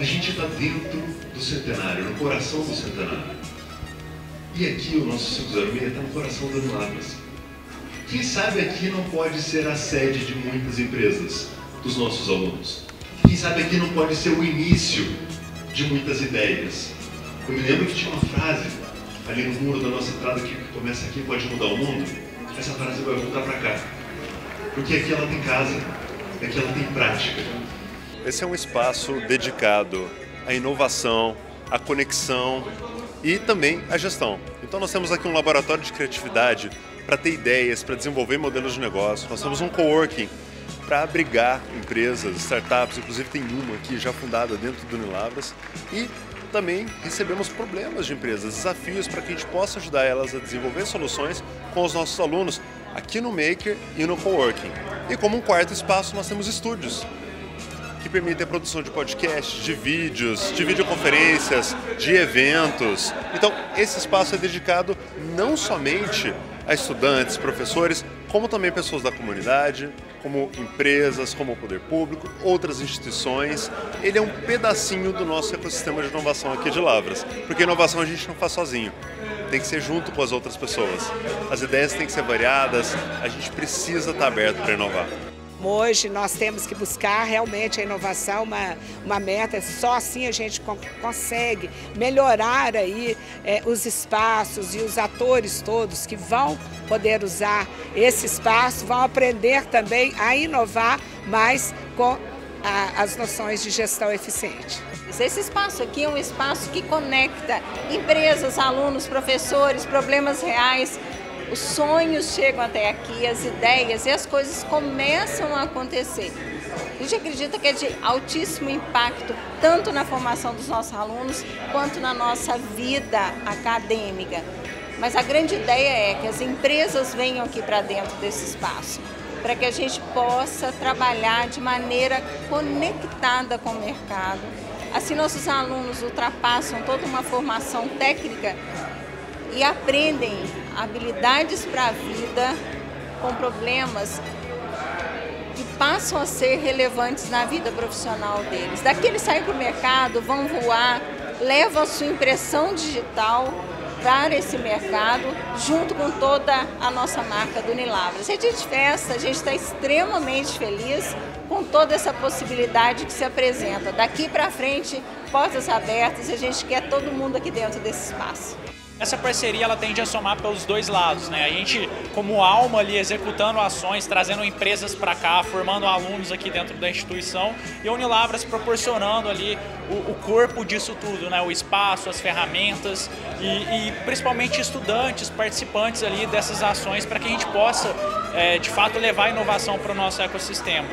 A gente está dentro do centenário, no coração do centenário. E aqui o nosso 506 está no coração das Lavras. Quem sabe aqui não pode ser a sede de muitas empresas dos nossos alunos. Quem sabe aqui não pode ser o início de muitas ideias. Eu me lembro que tinha uma frase ali no muro da nossa entrada que começa aqui pode mudar o mundo. Essa frase vai voltar para cá. Porque aqui ela tem casa, aqui ela tem prática. Esse é um espaço dedicado à inovação, à conexão e também à gestão. Então nós temos aqui um laboratório de criatividade para ter ideias, para desenvolver modelos de negócio. Nós temos um coworking para abrigar empresas, startups, inclusive tem uma aqui já fundada dentro do Unilavras e também recebemos problemas de empresas, desafios para que a gente possa ajudar elas a desenvolver soluções com os nossos alunos aqui no Maker e no Coworking. E como um quarto espaço nós temos estúdios que permitem a produção de podcasts, de vídeos, de videoconferências, de eventos. Então, esse espaço é dedicado não somente a estudantes, professores, como também pessoas da comunidade, como empresas, como o poder público, outras instituições. Ele é um pedacinho do nosso ecossistema de inovação aqui de Lavras, porque inovação a gente não faz sozinho, tem que ser junto com as outras pessoas. As ideias têm que ser variadas, a gente precisa estar aberto para inovar. Hoje nós temos que buscar realmente a inovação, uma, uma meta, só assim a gente consegue melhorar aí é, os espaços e os atores todos que vão poder usar esse espaço, vão aprender também a inovar mais com a, as noções de gestão eficiente. Esse espaço aqui é um espaço que conecta empresas, alunos, professores, problemas reais, os sonhos chegam até aqui, as ideias e as coisas começam a acontecer. A gente acredita que é de altíssimo impacto, tanto na formação dos nossos alunos, quanto na nossa vida acadêmica. Mas a grande ideia é que as empresas venham aqui para dentro desse espaço, para que a gente possa trabalhar de maneira conectada com o mercado. Assim, nossos alunos ultrapassam toda uma formação técnica e aprendem habilidades para a vida com problemas que passam a ser relevantes na vida profissional deles. Daqui eles saem para o mercado, vão voar, levam a sua impressão digital para esse mercado, junto com toda a nossa marca do. É dia de festa, a gente está extremamente feliz com toda essa possibilidade que se apresenta. Daqui para frente, portas abertas, a gente quer todo mundo aqui dentro desse espaço essa parceria ela tende a somar pelos dois lados, né? A gente como alma ali executando ações, trazendo empresas para cá, formando alunos aqui dentro da instituição e a Unilavras proporcionando ali o, o corpo disso tudo, né? O espaço, as ferramentas e, e principalmente estudantes, participantes ali dessas ações para que a gente possa é, de fato levar inovação para o nosso ecossistema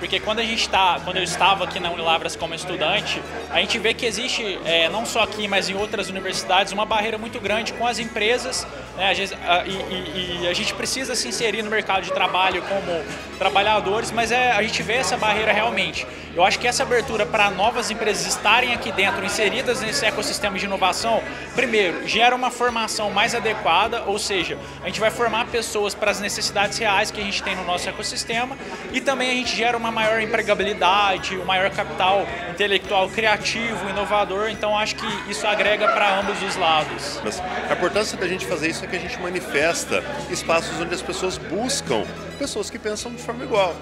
porque quando a gente está, quando eu estava aqui na Unilavras como estudante, a gente vê que existe é, não só aqui, mas em outras universidades uma barreira muito grande com as empresas, né, a, e, e, a gente precisa se inserir no mercado de trabalho como trabalhadores, mas é, a gente vê essa barreira realmente. Eu acho que essa abertura para novas empresas estarem aqui dentro, inseridas nesse ecossistema de inovação, primeiro, gera uma formação mais adequada, ou seja, a gente vai formar pessoas para as necessidades reais que a gente tem no nosso ecossistema e também a gente gera uma maior empregabilidade, um maior capital intelectual criativo, inovador, então acho que isso agrega para ambos os lados. Mas a importância da gente fazer isso é que a gente manifesta espaços onde as pessoas buscam pessoas que pensam de forma igual.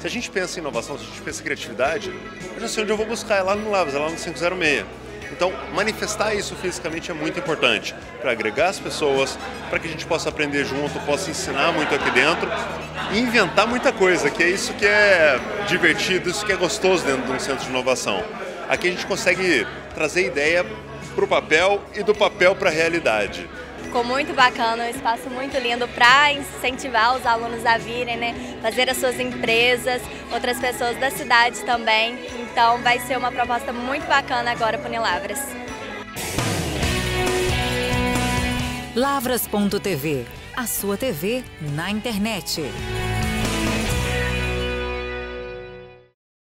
Se a gente pensa em inovação, se a gente pensa em criatividade, eu já sei onde eu vou buscar, é lá no Lavas, é lá no 506. Então, manifestar isso fisicamente é muito importante para agregar as pessoas, para que a gente possa aprender junto, possa ensinar muito aqui dentro e inventar muita coisa, que é isso que é divertido, isso que é gostoso dentro de um centro de inovação. Aqui a gente consegue trazer ideia para o papel e do papel para a realidade. Ficou muito bacana, um espaço muito lindo para incentivar os alunos a virem, né? Fazer as suas empresas, outras pessoas da cidade também. Então vai ser uma proposta muito bacana agora para Unilavras. Lavras.tv, a sua TV na internet.